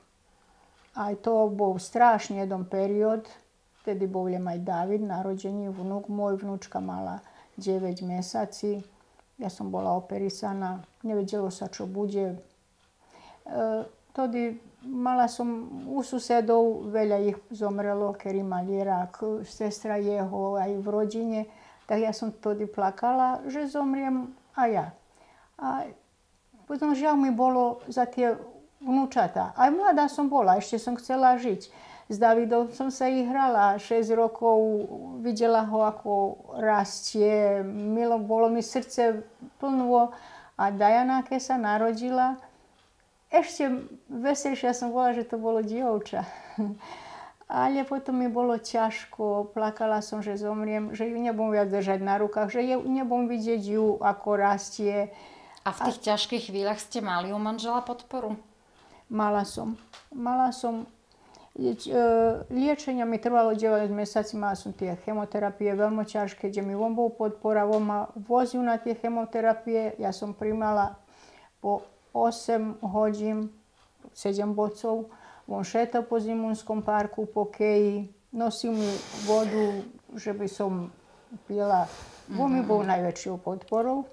Aj to bol strašný jeden period, vtedy bol aj David, narodení vnúk, môj vnúčka mala 9 mesací, ja som bola operisaná, nevedelo sa, čo bude. E, Todi mala som u susedov, veľa ich zomrelo, ktorí mali rak, sestra jeho aj v rodine. Tak ja som todi plakala, že zomriem a ja. A potom žiaľ mi bolo za tie vnúčata. Aj mladá som bola, ešte som chcela žiť. S Davidom som sa ihrala 6 rokov, videla ho, ako rastie. Milo, bolo mi srdce plnilo. A Diana, keď sa narodila, ešte veselšia som bola, že to bolo dievča. Ale potom mi bolo ťažko, plakala som, že zomriem, že ju nebom viac držať na rukách, že nebom vidieť ju, ako rastie. A v tých a... ťažkých chvíľach ste mali u manžela podporu? Mala som. Mala som. E, liečenia mi trvalo 9 mesiací, mala som tie chemoterapie veľmi ťažké, kde mi von bol podpora, on ma vozil na tie chemoterapie, ja som primala po 8 hodín, 7 bocov. On šetal po Zimunskom parku, po keji, nosil mi vodu, že by som pila. On mi bol najväčšou podporou.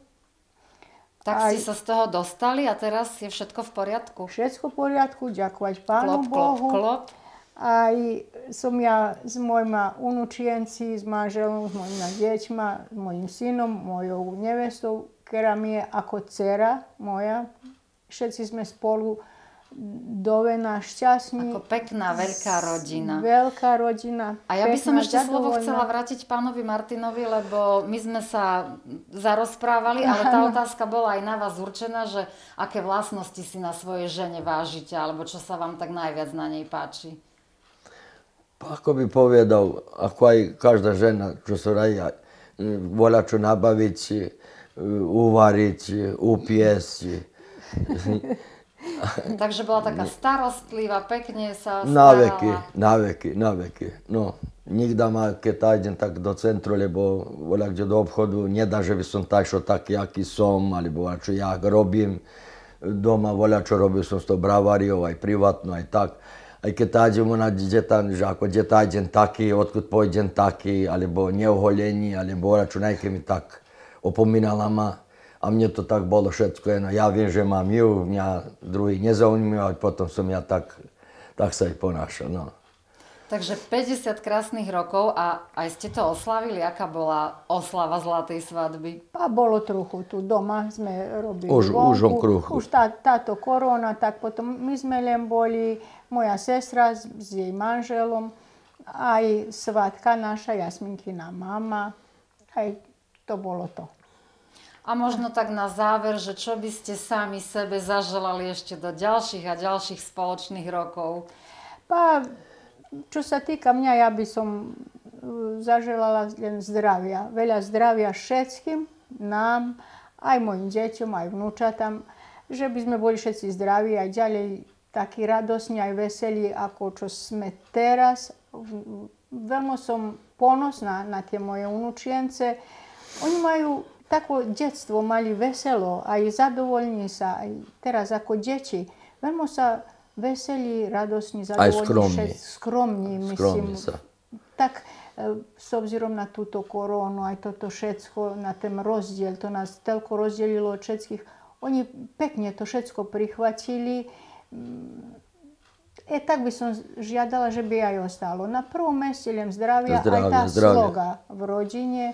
Tak Aj, si sa z toho dostali a teraz je všetko v poriadku? Všetko v poriadku, ďakovať Pánu klop, Bohu. Klop, klop. Aj som ja s mojima unučienci, s manželom, s mojimi deťma, s mojim synom, mojou nevestou, ktorá mi je ako dcera moja, všetci sme spolu dovená, šťastní. Ako pekná, veľká rodina. Veľká rodina. A ja by som ešte slovo chcela vrátiť pánovi Martinovi, lebo my sme sa zarozprávali, ale tá otázka bola aj na vás určená, že aké vlastnosti si na svojej žene vážite, alebo čo sa vám tak najviac na nej páči. Ako by povedal, ako aj každá žena, čo sa radia, voľa čo nabaviť, uvariť, upiesť, Takže bola taká starostlivá, pekne sa starala. Na veky, na veky, na veky. No, nikda ma, keď idem tak do centru, lebo voľa kde do obchodu, nedá, že by som tašo taký, aký som, alebo čo ja robím doma, voľa čo robil som s tou braváriou, aj privátno, aj tak. Aj keď idem na deta, že ako deta idem taký, odkud pôjdem taký, alebo neuholení, alebo voľa čo mi tak opomínala ma a mne to tak bolo všetko, jedno. ja viem, že mám ju, mňa druhý nezaujímajú, ale potom som ja tak, tak sa aj ponášal. No. Takže 50 krásnych rokov a aj ste to oslavili? Aká bola oslava Zlatej svadby? A bolo trochu tu doma, sme robili už, vonku. Už kruhu. Už tá, táto korona, tak potom my sme len boli, moja sestra s, s jej manželom, aj svatka naša, Jasminkina mama, aj to bolo to. A možno tak na záver, že čo by ste sami sebe zaželali ešte do ďalších a ďalších spoločných rokov? Pa, čo sa týka mňa, ja by som e, zaželala len zdravia. Veľa zdravia všetkým, nám, aj mojim deťom, aj vnúčatám, že by sme boli všetci zdraví aj ďalej takí radosní, aj veselí, ako čo sme teraz. Veľmi som ponosná na tie moje unučience. Oni majú tako detstvo mali veselo, aj zadovoljni sa, teraz ako deti. Veľmi sa veseli, radosni, zadovoljni, skromni. skromni, mislim. Skromni sa. Tak s obzirom na túto koronu, aj toto všetko, na ten rozdiel, to nás telko rozdelilo od všetkých. Oni pekne to všetko prichvatili. E tak by som žiadala, že by aj ostalo. Na prvom meste len zdravia, zdravia aj tá zdravia. sloga v rodine,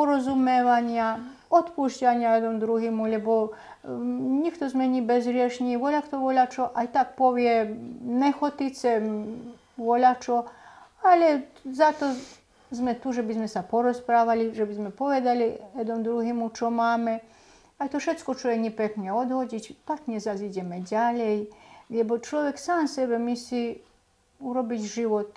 porozumevania, odpúšťania jednom druhému, lebo nikto zmení bezriešný, voľa kto voľa čo, aj tak povie nechotice, voľa čo, ale za to sme tu, že by sme sa porozprávali, že by sme povedali jednom druhému, čo máme. Aj to všetko, čo je nepekne odhodiť, pekne zase ďalej lebo človek sám sebe myslí urobiť život.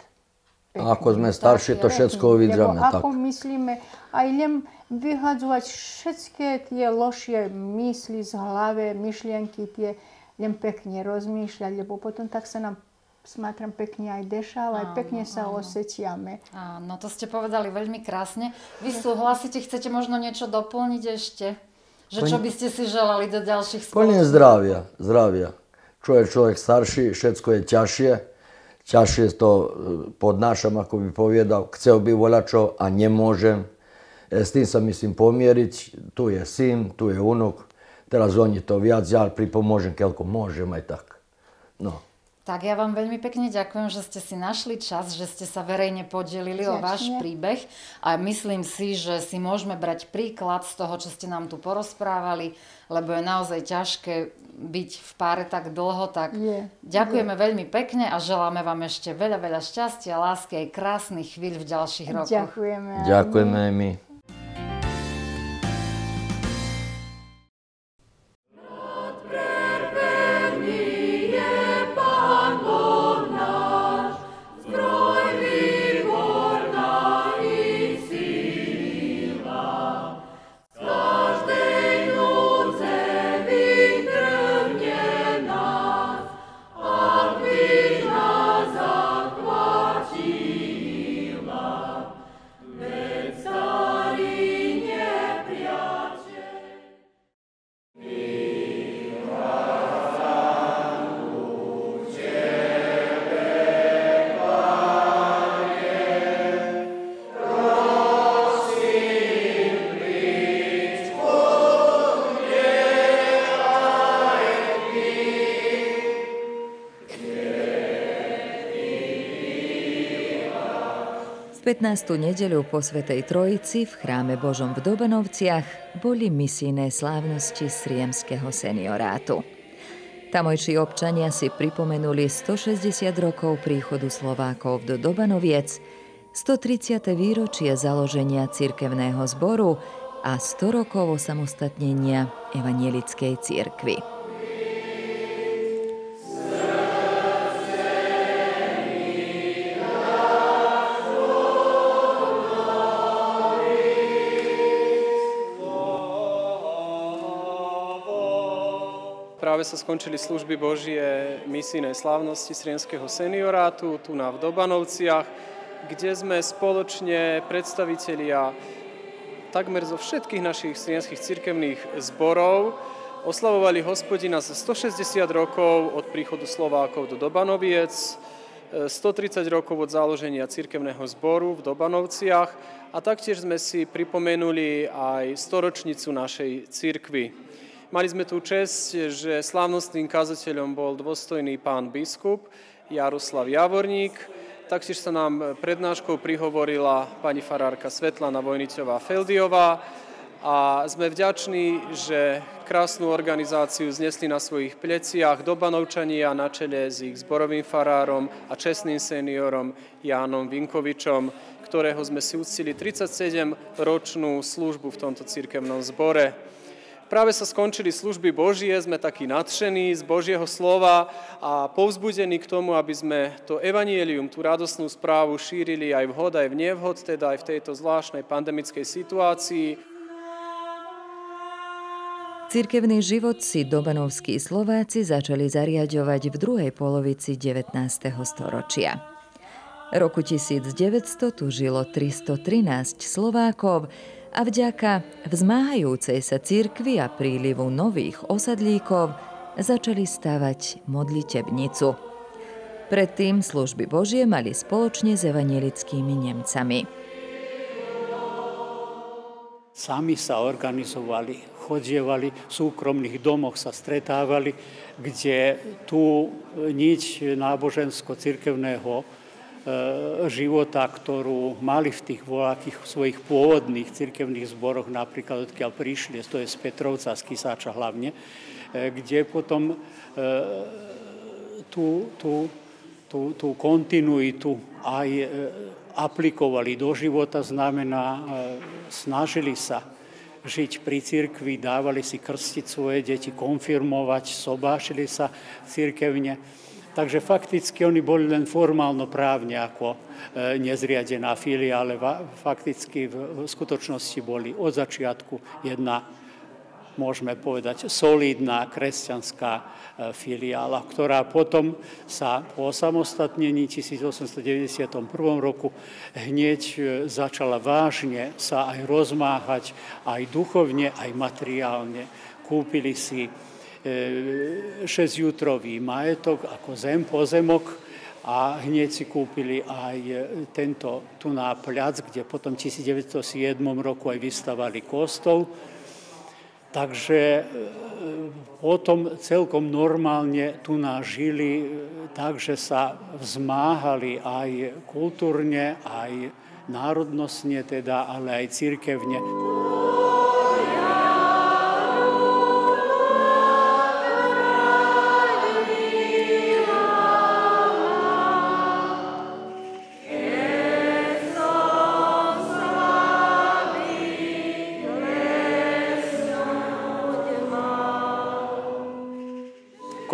Ako sme starší, to všetko vydržame. Ako myslíme, aj len vyhadzovať všetky tie lošie mysli z hlavy, myšlienky tie, len pekne rozmýšľať, lebo potom tak sa nám smatram pekne aj dešal, aj pekne sa áno. osetiame. Áno, to ste povedali veľmi krásne. Vy súhlasíte, chcete možno niečo doplniť ešte? Že čo by ste si želali do ďalších spoločností? Plne zdravia, zdravia čo je človek starší, všetko je ťažšie. Ťažšie to e, podnášam, ako by povedal. Chcel by voľačo a nemôžem. E, s tým sa myslím pomieriť. Tu je syn, tu je unuk. Teraz oni to viac, ja pripomôžem, keľko môžem aj tak. No. Tak ja vám veľmi pekne ďakujem, že ste si našli čas, že ste sa verejne podelili Ďačne. o váš príbeh a myslím si, že si môžeme brať príklad z toho, čo ste nám tu porozprávali, lebo je naozaj ťažké byť v páre tak dlho, tak je. ďakujeme je. veľmi pekne a želáme vám ešte veľa, veľa šťastia, lásky aj krásnych chvíľ v ďalších rokoch. Ďakujeme. Ďakujeme aj my. 15. nedeľu po Svetej Trojici v chráme Božom v Dobanovciach boli misijné slávnosti Sriemského seniorátu. Tamojší občania si pripomenuli 160 rokov príchodu Slovákov do Dobanoviec, 130. výročie založenia cirkevného zboru a 100 rokov osamostatnenia evanielickej cirkvy. Práve sa skončili služby Božie misijnej slávnosti Srienského seniorátu tu na v Dobanovciach, kde sme spoločne predstavitelia takmer zo všetkých našich srienských cirkevných zborov oslavovali hospodina za 160 rokov od príchodu Slovákov do Dobanoviec, 130 rokov od založenia cirkevného zboru v Dobanovciach a taktiež sme si pripomenuli aj storočnicu našej cirkvy. Mali sme tu čest, že slávnostným kazateľom bol dôstojný pán biskup Jaroslav Javorník. Taktiež sa nám prednáškou prihovorila pani farárka Svetlana Vojniťová Feldiová a sme vďační, že krásnu organizáciu znesli na svojich pleciach Dobanovčania na čele s ich zborovým farárom a čestným seniorom Jánom Vinkovičom, ktorého sme si uctili 37-ročnú službu v tomto cirkevnom zbore. Práve sa skončili služby Božie, sme takí nadšení z Božieho slova a povzbudení k tomu, aby sme to evanielium, tú radosnú správu šírili aj vhod, aj v nevhod, teda aj v tejto zvláštnej pandemickej situácii. Cirkevný život si dobanovskí Slováci začali zariadovať v druhej polovici 19. storočia. Roku 1900 tu žilo 313 Slovákov, a vďaka vzmáhajúcej sa cirkvi a prílivu nových osadlíkov začali stavať modlitebnicu. Predtým služby Božie mali spoločne s evanielickými Nemcami. Sami sa organizovali, chodievali, v súkromných domoch sa stretávali, kde tu nič nábožensko-cirkevného života, ktorú mali v tých voľakých svojich pôvodných cirkevných zboroch, napríklad odkiaľ prišli, to je z Petrovca, z Kisáča hlavne, e, kde potom e, tú, tú, tú, tú kontinuitu aj aplikovali do života, znamená, snažili sa žiť pri cirkvi, dávali si krstiť svoje deti, konfirmovať, sobášili sa cirkevne. Takže fakticky oni boli len formálno právne ako e, nezriadená filia, ale fakticky v skutočnosti boli od začiatku jedna môžeme povedať, solidná kresťanská e, filiála, ktorá potom sa po osamostatnení 1891 roku hneď e, začala vážne sa aj rozmáhať, aj duchovne, aj materiálne. Kúpili si 6-jutrový e, majetok ako zem, pozemok, a hneď si kúpili aj tento tu na plac, kde potom v 1907 roku aj vystavali kostol Takže e, potom celkom normálne tu nás žili, e, takže sa vzmáhali aj kultúrne, aj národnostne teda, ale aj církevne.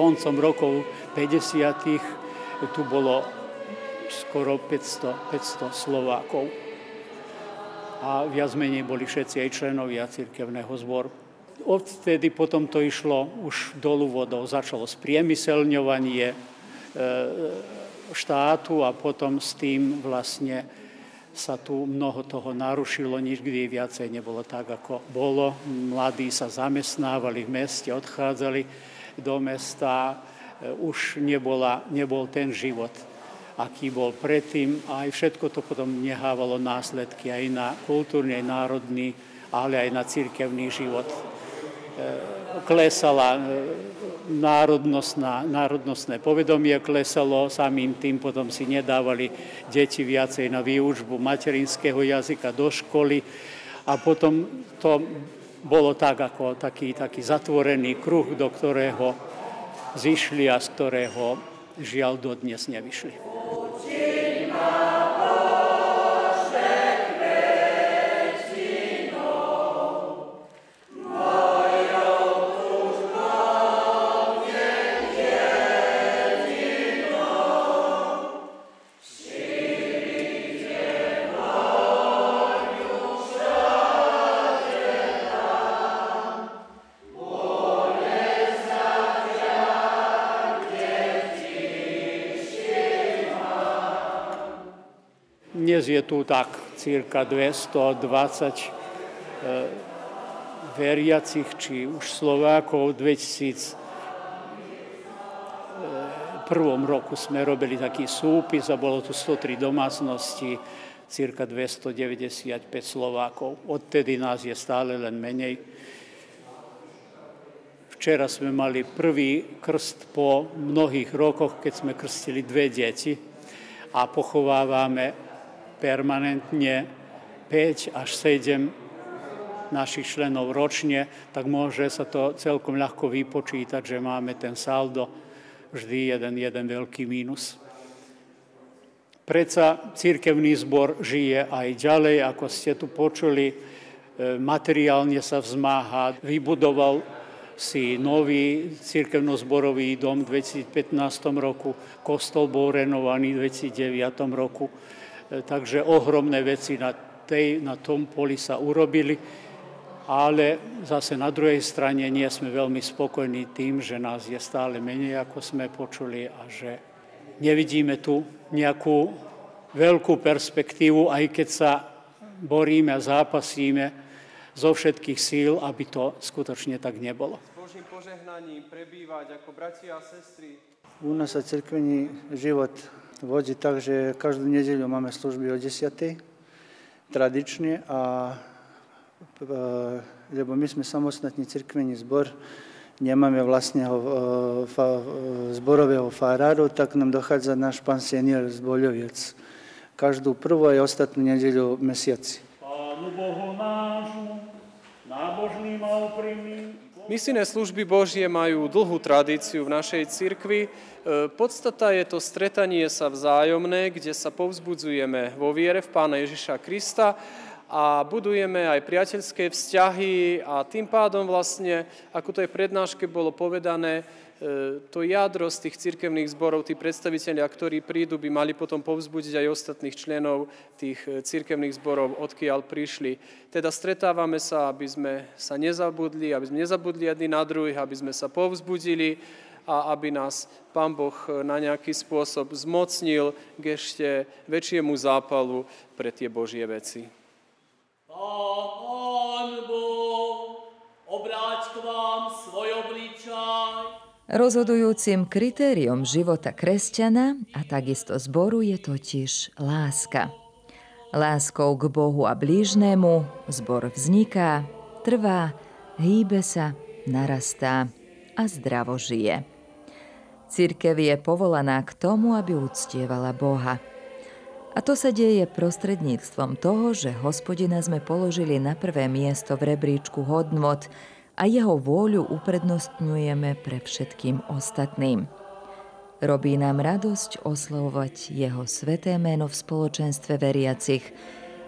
Koncom rokov 50. tu bolo skoro 500, 500 Slovákov. A viac menej boli všetci aj členovia cirkevného zboru. Odtedy potom to išlo už dolu vodou. Začalo spriemyselňovanie e, štátu a potom s tým vlastne sa tu mnoho toho narušilo, nikdy viacej nebolo tak, ako bolo. Mladí sa zamestnávali v meste, odchádzali do mesta e, už nebola, nebol ten život, aký bol predtým. A aj všetko to potom nehávalo následky aj na kultúrny, aj národný, ale aj na církevný život. E, klesala e, národnostné povedomie, klesalo, samým tým potom si nedávali deti viacej na výučbu materinského jazyka do školy a potom to bolo tak ako taký, taký zatvorený kruh, do ktorého zišli a z ktorého žiaľ dodnes nevyšli. Je tu tak cirka 220 e, veriacich, či už Slovákov. V 2001 e, roku sme robili taký súpis a bolo tu 103 domácnosti, cirka 295 Slovákov. Odtedy nás je stále len menej. Včera sme mali prvý krst po mnohých rokoch, keď sme krstili dve deti a pochovávame permanentne 5 až 7 našich členov ročne, tak môže sa to celkom ľahko vypočítať, že máme ten saldo vždy jeden, jeden veľký mínus. Predsa církevný zbor žije aj ďalej, ako ste tu počuli, e, materiálne sa vzmáha, vybudoval si nový církevno-zborový dom v 2015 roku, kostol bol renovaný v 2009 roku takže ohromné veci na, tej, na tom poli sa urobili, ale zase na druhej strane nie sme veľmi spokojní tým, že nás je stále menej, ako sme počuli a že nevidíme tu nejakú veľkú perspektívu, aj keď sa boríme a zápasíme zo všetkých síl, aby to skutočne tak nebolo. S Božím požehnaním prebývať ako bratia a sestry U nás sa cirkvení život vodí tak, že každú nedeľu máme služby o 10. tradične a lebo my sme samostatný cirkvení zbor, nemáme vlastného zborového faráru, tak nám dochádza náš pán senior z Boľoviec. Každú prvú aj ostatnú nedeľu mesiaci. Pánu Bohu nášmu, nábožným a úprimným, Misijné služby Božie majú dlhú tradíciu v našej cirkvi. E, podstata je to stretanie sa vzájomné, kde sa povzbudzujeme vo viere v Pána Ježiša Krista a budujeme aj priateľské vzťahy a tým pádom vlastne, ako to aj prednáške bolo povedané, e, to jadro z tých cirkevných zborov, tí predstaviteľia, ktorí prídu, by mali potom povzbudiť aj ostatných členov tých e, cirkevných zborov, odkiaľ prišli. Teda stretávame sa, aby sme sa nezabudli, aby sme nezabudli jedni na druhých, aby sme sa povzbudili a aby nás Pán Boh na nejaký spôsob zmocnil k ešte väčšiemu zápalu pre tie Božie veci. Pán Boh, obráť k vám svoj obličaj. Rozhodujúcim kritériom života kresťana a takisto zboru je totiž láska. Láskou k Bohu a blížnému zbor vzniká, trvá, hýbe sa, narastá a zdravo žije. Církev je povolaná k tomu, aby uctievala Boha – a to sa deje prostredníctvom toho, že hospodina sme položili na prvé miesto v rebríčku hodnot a jeho vôľu uprednostňujeme pre všetkým ostatným. Robí nám radosť oslovovať jeho sveté meno v spoločenstve veriacich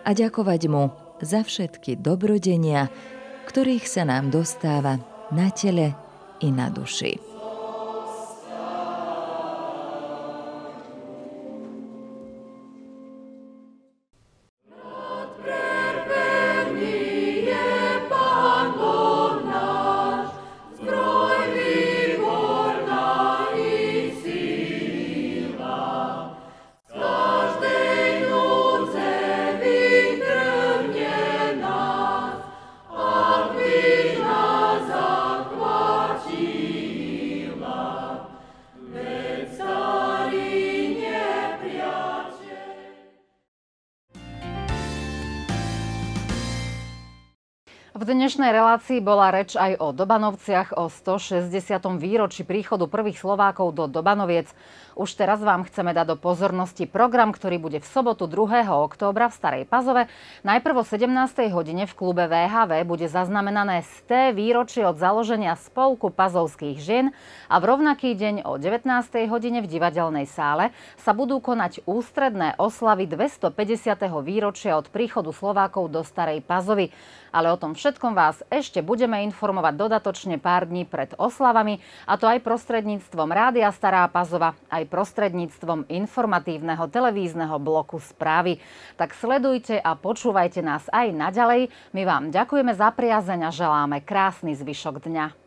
a ďakovať mu za všetky dobrodenia, ktorých sa nám dostáva na tele i na duši. Dnešnej relácii bola reč aj o Dobanovciach, o 160. výročí príchodu prvých Slovákov do Dobanoviec. Už teraz vám chceme dať do pozornosti program, ktorý bude v sobotu 2. októbra v Starej Pazove. Najprv o 17. hodine v klube VHV bude zaznamenané z T výročie od založenia Spolku pazovských žien a v rovnaký deň o 19. hodine v divadelnej sále sa budú konať ústredné oslavy 250. výročia od príchodu Slovákov do Starej Pazovy. Ale o tom všetkom vás ešte budeme informovať dodatočne pár dní pred oslavami, a to aj prostredníctvom Rádia Stará Pazova, aj prostredníctvom informatívneho televízneho bloku správy. Tak sledujte a počúvajte nás aj naďalej. My vám ďakujeme za priazeň a želáme krásny zvyšok dňa.